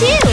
too!